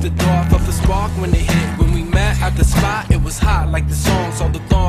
the door, the dark of the spark when it hit. When we met at the spot, it was hot like the songs. Saw the thong,